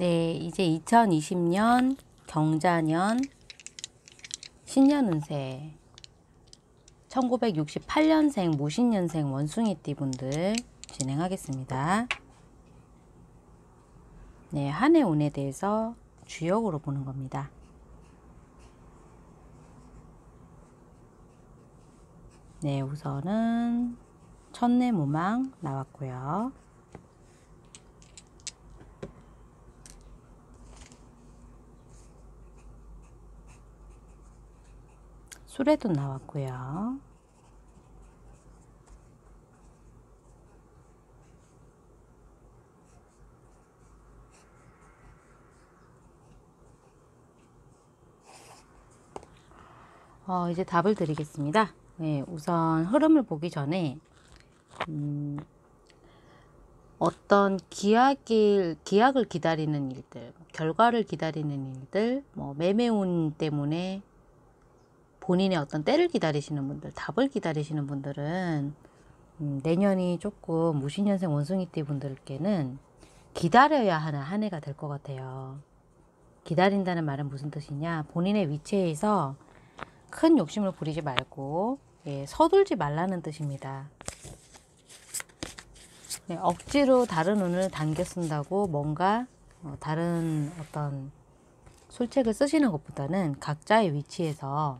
네, 이제 2020년 경자년 신년 운세 1968년생 모신년생 원숭이띠 분들 진행하겠습니다. 네, 한 해 운에 대해서 주역으로 보는 겁니다. 네, 우선은 첫내 무망 나왔고요. 수레도 나왔고요. 어, 이제 답을 드리겠습니다. 네, 우선 흐름을 보기 전에 음, 어떤 기약을 기약을 기다리는 일들, 결과를 기다리는 일들, 뭐 매매운 때문에 본인의 어떤 때를 기다리시는 분들, 답을 기다리시는 분들은 음, 내년이 조금 무신년생 원숭이띠 분들께는 기다려야 하는 한 해가 될 것 같아요. 기다린다는 말은 무슨 뜻이냐? 본인의 위치에서 큰 욕심을 부리지 말고 예, 서둘지 말라는 뜻입니다. 네, 억지로 다른 운을 당겨 쓴다고 뭔가 어, 다른 어떤 술책을 쓰시는 것보다는 각자의 위치에서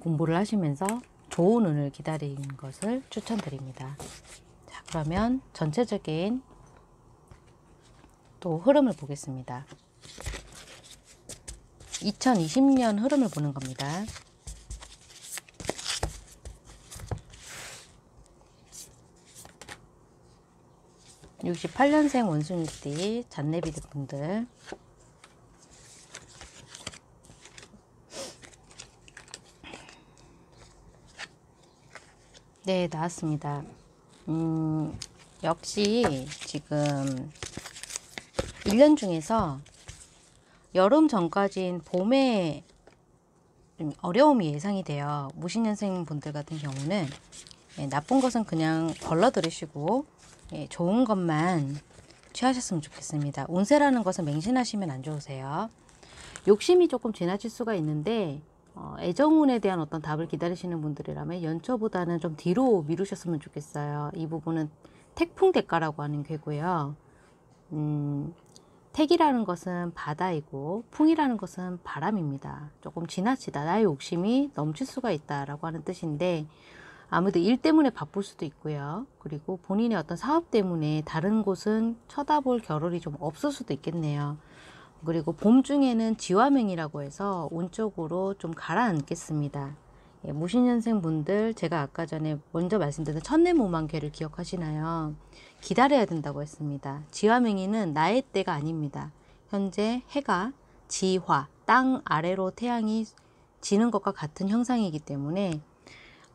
공부를 하시면서 좋은 운을 기다리는 것을 추천드립니다. 자, 그러면 전체적인 또 흐름을 보겠습니다. 2020년 흐름을 보는 겁니다. (68년생) 원숭이띠 잔내비드 분들 네, 나왔습니다. 음, 역시 지금 1년 중에서 여름 전까지인 봄에 좀 어려움이 예상이 돼요. 무신년생 분들 같은 경우는 예, 나쁜 것은 그냥 걸러들으시고 예, 좋은 것만 취하셨으면 좋겠습니다. 운세라는 것은 맹신하시면 안 좋으세요. 욕심이 조금 지나칠 수가 있는데 어, 애정운에 대한 어떤 답을 기다리시는 분들이라면 연초보다는 좀 뒤로 미루셨으면 좋겠어요. 이 부분은 태풍 대가라고 하는 괴고요. 음, 택이라는 것은 바다이고 풍이라는 것은 바람입니다. 조금 지나치다 나의 욕심이 넘칠 수가 있다라고 하는 뜻인데 아무래도 일 때문에 바쁠 수도 있고요. 그리고 본인의 어떤 사업 때문에 다른 곳은 쳐다볼 겨를이 좀 없을 수도 있겠네요. 그리고 봄 중에는 지화명이라고 해서 운쪽으로 좀 가라앉겠습니다. 예, 무신년생 분들 제가 아까 전에 먼저 말씀드린 천내무망계를 기억하시나요? 기다려야 된다고 했습니다. 지화명이는 나의 때가 아닙니다. 현재 해가 지화, 땅 아래로 태양이 지는 것과 같은 형상이기 때문에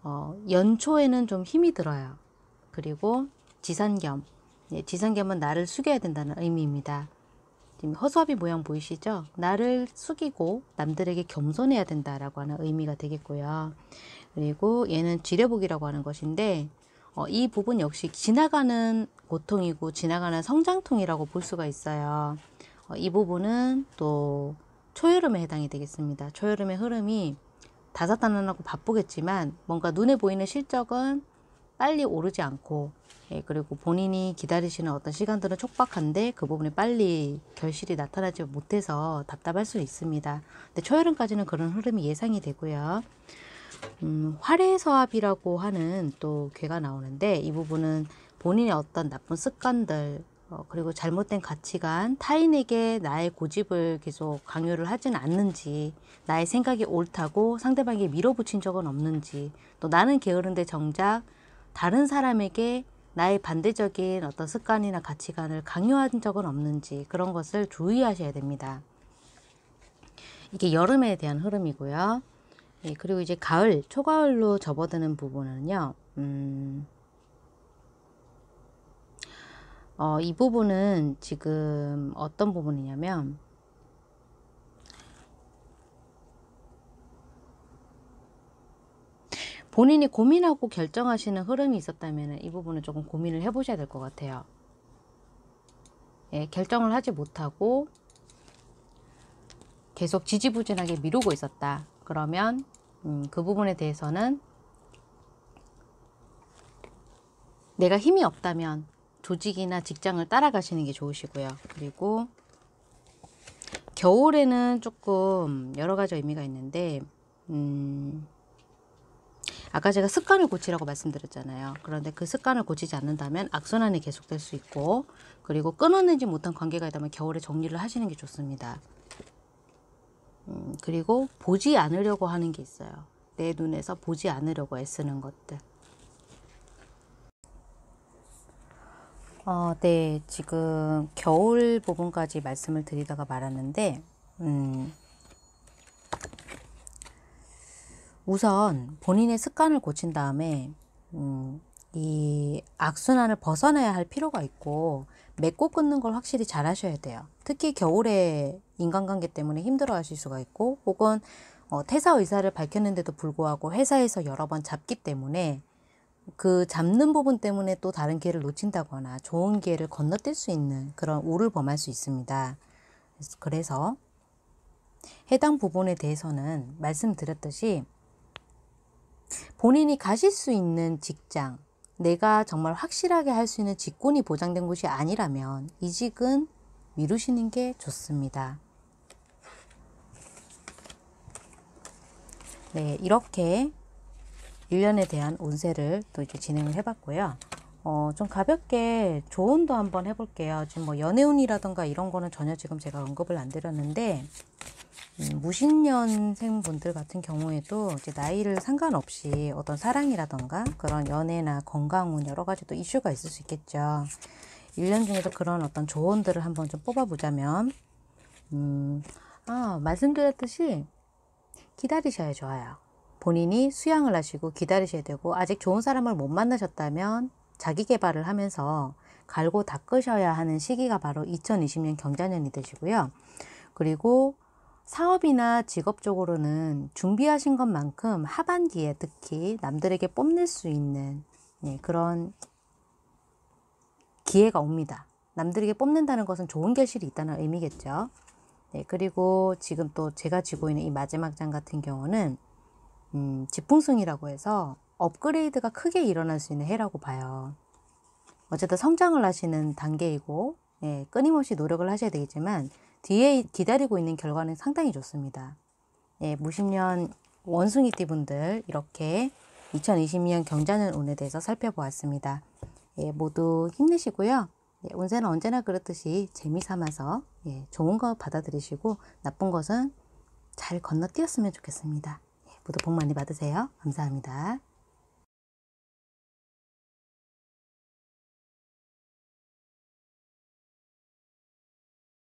어, 연초에는 좀 힘이 들어요. 그리고 지산겸, 예, 지산겸은 나를 숙여야 된다는 의미입니다. 지금 허수아비 모양 보이시죠? 나를 숙이고 남들에게 겸손해야 된다라고 하는 의미가 되겠고요. 그리고 얘는 지뢰복이라고 하는 것인데 어, 이 부분 역시 지나가는 고통이고 지나가는 성장통이라고 볼 수가 있어요. 어, 이 부분은 또 초여름에 해당이 되겠습니다. 초여름의 흐름이 다사다난하고 바쁘겠지만 뭔가 눈에 보이는 실적은 빨리 오르지 않고 예, 그리고 본인이 기다리시는 어떤 시간들은 촉박한데 그 부분에 빨리 결실이 나타나지 못해서 답답할 수 있습니다. 근데 초여름까지는 그런 흐름이 예상이 되고요. 음, 활해서합이라고 하는 또 괴가 나오는데 이 부분은 본인의 어떤 나쁜 습관들 어, 그리고 잘못된 가치관, 타인에게 나의 고집을 계속 강요를 하진 않는지, 나의 생각이 옳다고 상대방에게 밀어붙인 적은 없는지, 또 나는 게으른데 정작 다른 사람에게 나의 반대적인 어떤 습관이나 가치관을 강요한 적은 없는지 그런 것을 주의하셔야 됩니다. 이게 여름에 대한 흐름이고요. 예, 그리고 이제 가을, 초가을로 접어드는 부분은요. 음, 어, 이 부분은 지금 어떤 부분이냐면 본인이 고민하고 결정하시는 흐름이 있었다면 이 부분은 조금 고민을 해보셔야 될 것 같아요. 예, 결정을 하지 못하고 계속 지지부진하게 미루고 있었다. 그러면 음, 그 부분에 대해서는 내가 힘이 없다면 조직이나 직장을 따라가시는 게 좋으시고요. 그리고 겨울에는 조금 여러 가지 의미가 있는데 음, 아까 제가 습관을 고치라고 말씀드렸잖아요. 그런데 그 습관을 고치지 않는다면 악순환이 계속될 수 있고 그리고 끊어내지 못한 관계가 있다면 겨울에 정리를 하시는 게 좋습니다. 음, 그리고 보지 않으려고 하는 게 있어요. 내 눈에서 보지 않으려고 애쓰는 것들. 어, 네, 지금 겨울 부분까지 말씀을 드리다가 말았는데, 음, 우선 본인의 습관을 고친 다음에, 음, 이 악순환을 벗어나야 할 필요가 있고, 맺고 끊는 걸 확실히 잘 하셔야 돼요. 특히 겨울에 인간관계 때문에 힘들어 하실 수가 있고, 혹은 어, 퇴사 의사를 밝혔는데도 불구하고 회사에서 여러 번 잡기 때문에 그 잡는 부분 때문에 또 다른 기회를 놓친다거나 좋은 기회를 건너뛸 수 있는 그런 우를 범할 수 있습니다. 그래서 해당 부분에 대해서는 말씀드렸듯이 본인이 가실 수 있는 직장, 내가 정말 확실하게 할 수 있는 직군이 보장된 곳이 아니라면 이직은 미루시는 게 좋습니다. 네, 이렇게 1년에 대한 운세를 또 이제 진행을 해봤고요. 어, 좀 가볍게 조언도 한번 해볼게요. 지금 뭐 연애운이라던가 이런 거는 전혀 지금 제가 언급을 안 드렸는데, 음, 무신년생 분들 같은 경우에도 이제 나이를 상관없이 어떤 사랑이라던가 그런 연애나 건강운 여러 가지 또 이슈가 있을 수 있겠죠. 1년 중에도 그런 어떤 조언들을 한번 좀 뽑아보자면, 음, 아, 말씀드렸듯이 기다리셔야 좋아요. 본인이 수양을 하시고 기다리셔야 되고 아직 좋은 사람을 못 만나셨다면 자기 개발을 하면서 갈고 닦으셔야 하는 시기가 바로 2020년 경자년이 되시고요. 그리고 사업이나 직업적으로는 준비하신 것만큼 하반기에 특히 남들에게 뽐낼 수 있는 예, 그런 기회가 옵니다. 남들에게 뽐낸다는 것은 좋은 결실이 있다는 의미겠죠. 네, 그리고 지금 또 제가 쥐고 있는 이 마지막 장 같은 경우는 음, 지풍승이라고 해서 업그레이드가 크게 일어날 수 있는 해라고 봐요. 어쨌든 성장을 하시는 단계이고 예, 끊임없이 노력을 하셔야 되겠지만 뒤에 기다리고 있는 결과는 상당히 좋습니다. 예, 무심년 원숭이 띠 분들 이렇게 2020년 경자년 운에 대해서 살펴보았습니다. 예, 모두 힘내시고요. 예, 운세는 언제나 그렇듯이 재미삼아서 예, 좋은 거 받아들이시고 나쁜 것은 잘 건너뛰었으면 좋겠습니다. 예, 모두 복 많이 받으세요. 감사합니다.